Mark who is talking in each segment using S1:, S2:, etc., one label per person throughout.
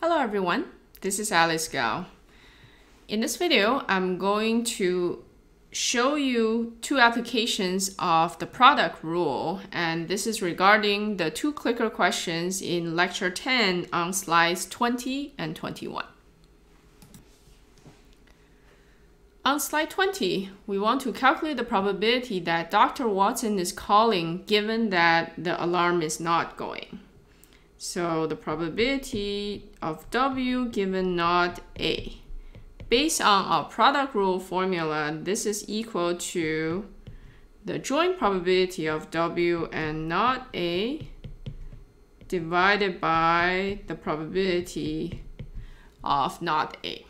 S1: Hello everyone, this is Alice Gao. In this video, I'm going to show you two applications of the product rule, and this is regarding the two clicker questions in lecture 10 on slides 20 and 21. On slide 20, we want to calculate the probability that Dr. Watson is calling given that the alarm is not going. So the probability of W given not A. Based on our product rule formula, this is equal to the joint probability of W and not A divided by the probability of not A.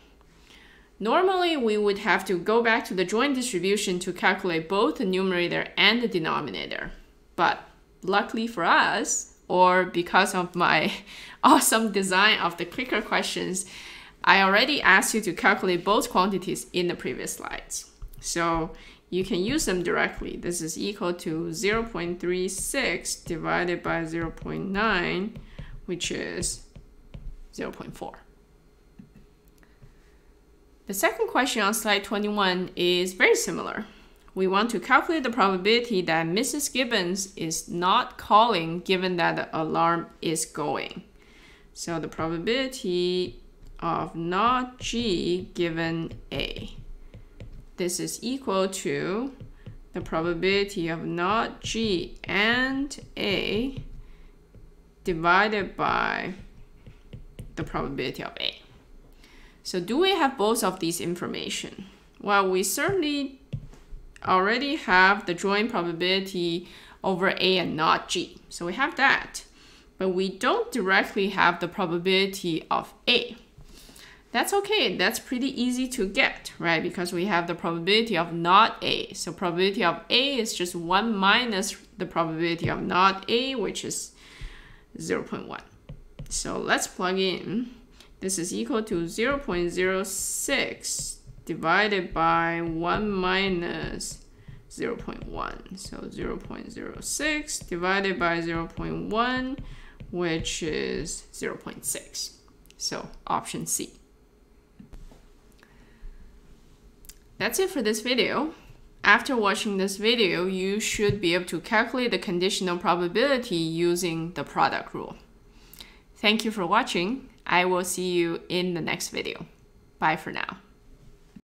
S1: Normally, we would have to go back to the joint distribution to calculate both the numerator and the denominator. But luckily for us, or because of my awesome design of the clicker questions, I already asked you to calculate both quantities in the previous slides. So you can use them directly. This is equal to 0.36 divided by 0.9, which is 0.4. The second question on slide 21 is very similar we want to calculate the probability that Mrs. Gibbons is not calling given that the alarm is going. So the probability of not G given A. This is equal to the probability of not G and A divided by the probability of A. So do we have both of these information? Well, we certainly already have the joint probability over A and not G. So we have that. But we don't directly have the probability of A. That's okay. That's pretty easy to get, right? Because we have the probability of not A. So probability of A is just 1 minus the probability of not A, which is 0 0.1. So let's plug in. This is equal to 0 0.06 divided by 1 minus 0 0.1. So 0 0.06 divided by 0 0.1, which is 0 0.6. So option C. That's it for this video. After watching this video, you should be able to calculate the conditional probability using the product rule. Thank you for watching. I will see you in the next video. Bye for now.